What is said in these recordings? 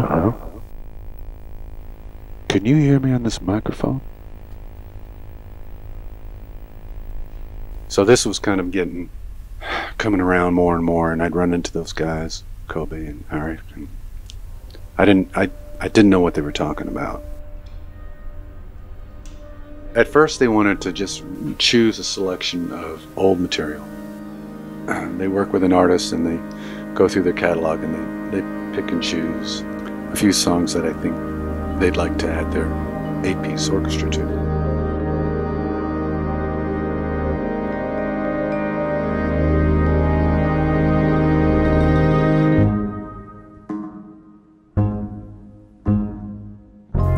Hello? Can you hear me on this microphone? So this was kind of getting coming around more and more, and I'd run into those guys, Kobe and Aarich, and I didn't I I didn't know what they were talking about. At first, they wanted to just choose a selection of old material. They work with an artist and they go through their catalog and they, they pick and choose a few songs that I think they'd like to add their eight piece orchestra to.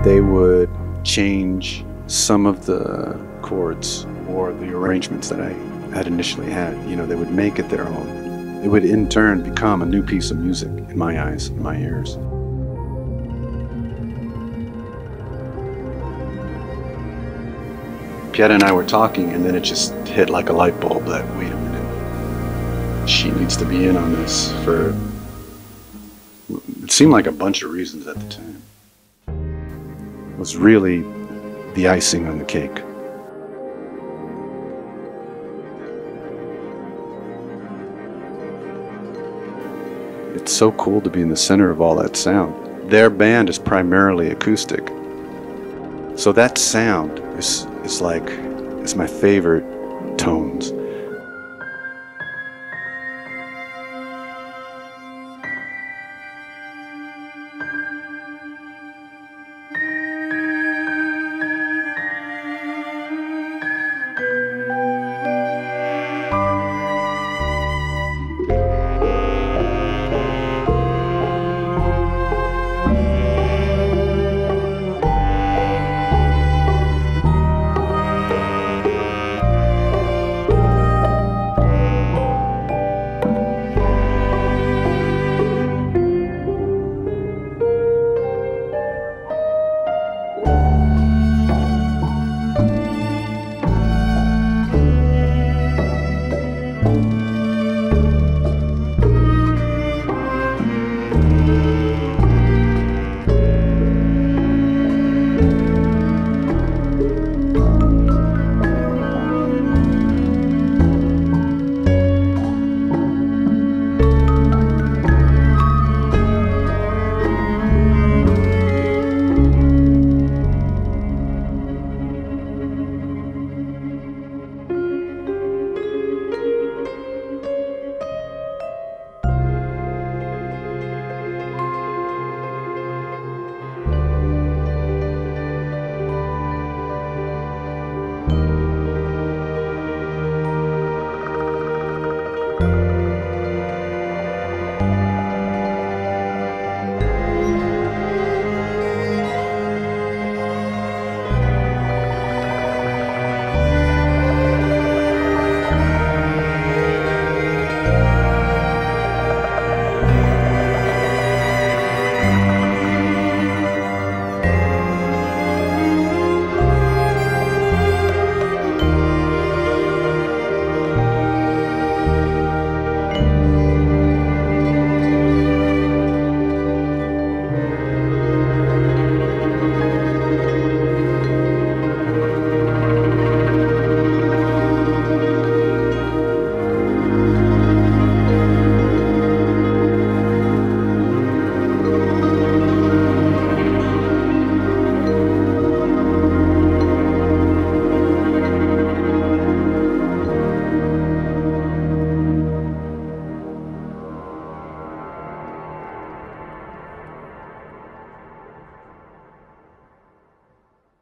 They would change some of the chords or the arrangements that I had initially had. You know, they would make it their own. It would in turn become a new piece of music in my eyes, in my ears. Pieta and I were talking, and then it just hit like a light bulb that, wait a minute, she needs to be in on this for, it seemed like a bunch of reasons at the time. It was really the icing on the cake. It's so cool to be in the center of all that sound. Their band is primarily acoustic. So that sound is, is like, it's my favorite tones.